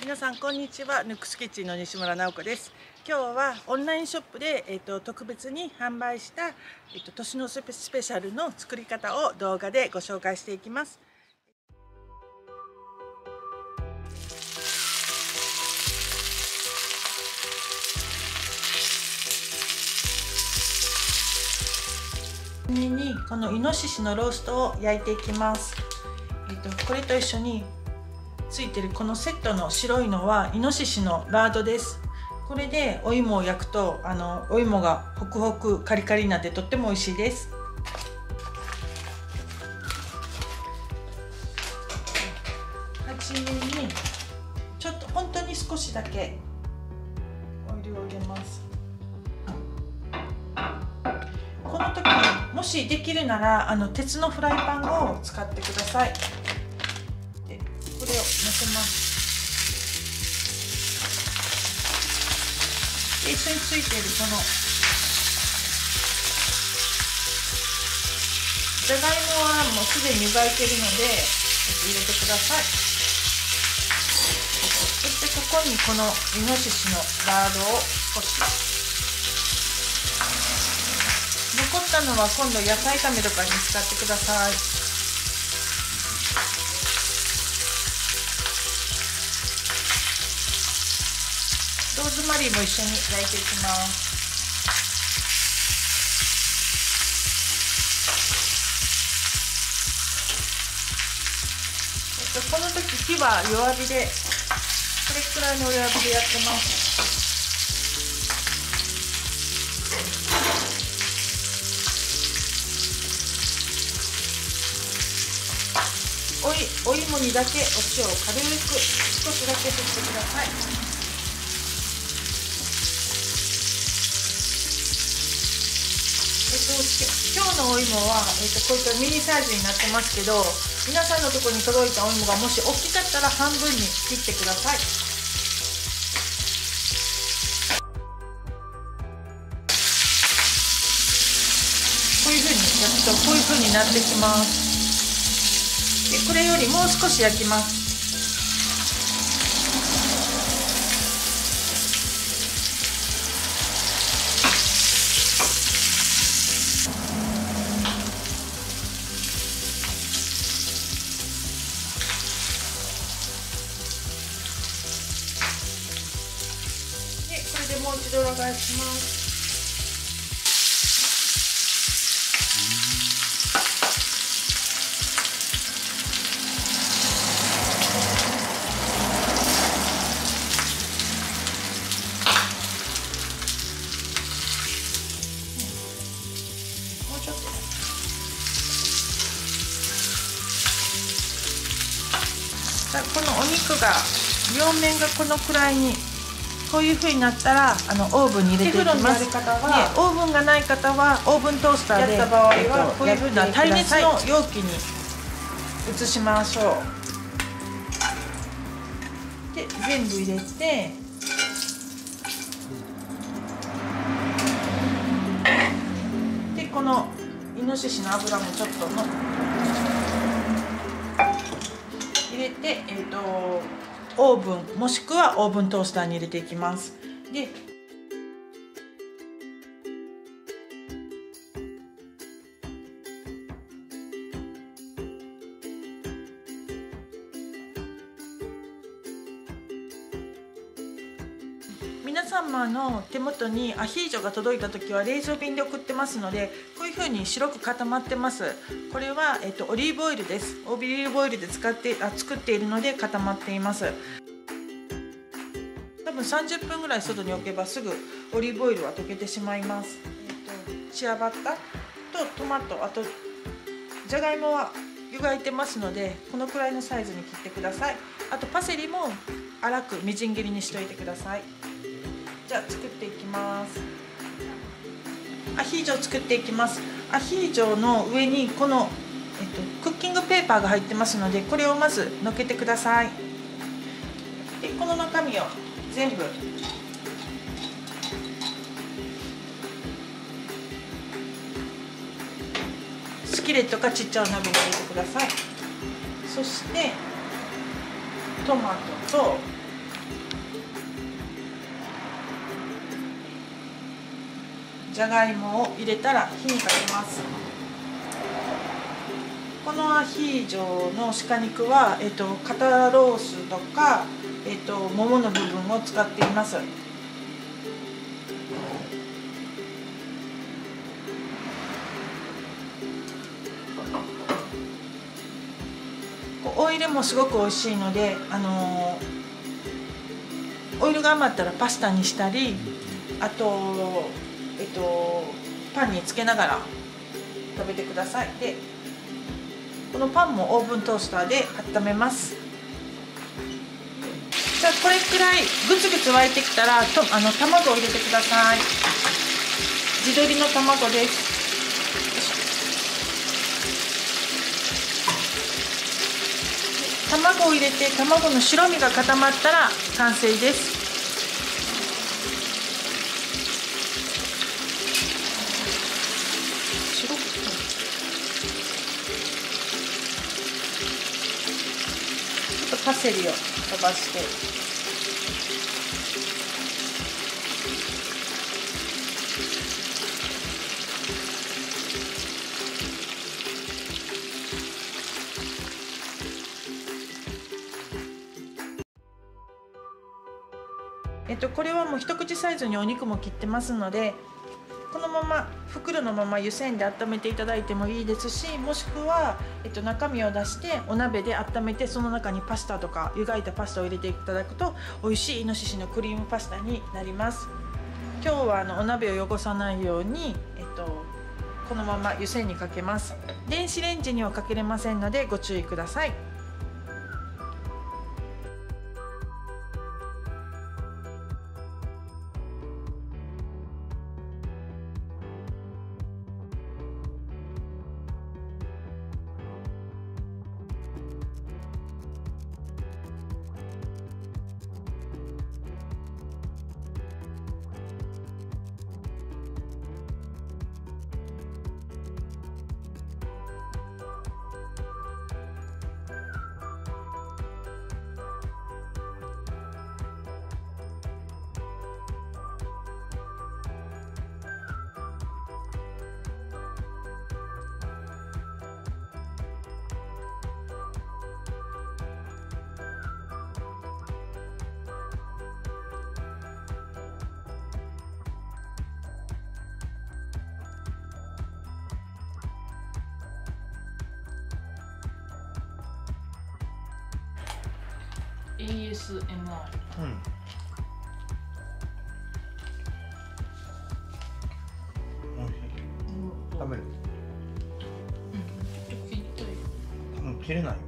皆さんこんにちは。ヌックスキッチンの西村直子です。今日はオンラインショップで、えーと、特別に販売した、えーと、年のスペシャルの作り方を動画でご紹介していきます。にこのイノシシのローストを焼いていきます、えーとこれと一緒についてるこのセットの白いのはイノシシのラードです。これでお芋を焼くとあのお芋がホクホクカリカリになってとっても美味しいです。初めにちょっと本当に少しだけオイルを入れます。この時もしできるならあの鉄のフライパンを使ってください。せます一緒につい。ているこのじゃがいもはもうすでに湯がいてるので入れてください。そしてここにこのイノシシのラードを少し残ったのは今度野菜炒めとかに使ってくださいローリーも一緒に焼いていきますえっとこの時火は弱火でこれくらいの弱火でやってます。おいお芋にだけお塩を軽く少しだけ振ってください。今日のお芋は、えーと、こういったミニサイズになってますけど皆さんのところに届いたお芋がもし大きかったら半分に切ってください。こういうふうに焼くとこういうふうになってきます。でこれよりもう少し焼きます。もう一度裏返しますこのお肉が両面がこのくらいにこういう風になったらあのオーブンに入れていきます。でオーブンがない方はオーブントースターでやった場合はこういう風な耐熱の容器に移しましょう。で全部入れてでこのイノシシの油もちょっとの入れてえっ、ー、とオーブンもしくはオーブントースターに入れていきます。で皆様の手元にアヒージョが届いた時は冷蔵便で送ってますのでこういう風に白く固まってます。これは、えっと、オリーブオイルです。オリーブオイルで使ってあ作っているので固まっています。多分30分ぐらい外に置けばすぐオリーブオイルは溶けてしまいます、えっと、チアバッタとトマトあとじゃがいもは湯がいてますのでこのくらいのサイズに切ってください。あとパセリも粗くみじん切りにしておいてください。じゃあ作っていきます。アヒージョを作っていきます。アヒージョの上にこの、えっと、クッキングペーパーが入ってますのでこれをまずのっけてください。でこの中身を全部スキレットかちっちゃい鍋に入れてください。そしてトマトとじゃがいもを入れたら火にかけます。このアヒージョの鹿肉は、えっと、肩ロースとか、えっと、ももの部分を使っています。オイルもすごく美味しいので、あのー、オイルが余ったらパスタにしたりあと、えっと、パンにつけながら食べてください。でこのパンもオーブントースターで温めます。じゃあこれくらいグツグツ沸いてきたらとあの卵を入れてください。地鶏の卵です。卵を入れて卵の白身が固まったら完成です。パセリを飛ばして。えっと、これはもう一口サイズにお肉も切ってますのでこのまま袋のまま湯煎で温めていただいてもいいですしもしくは、えっと、中身を出してお鍋で温めてその中にパスタとか湯がいたパスタを入れていただくと美味しいイノシシのクリームパスタになります。今日はあのお鍋を汚さないように、えっと、このまま湯煎にかけます。電子レンジにはかけれませんのでご注意ください。ASMR うん。食べる。ちょっと切りたい。多分切れないよ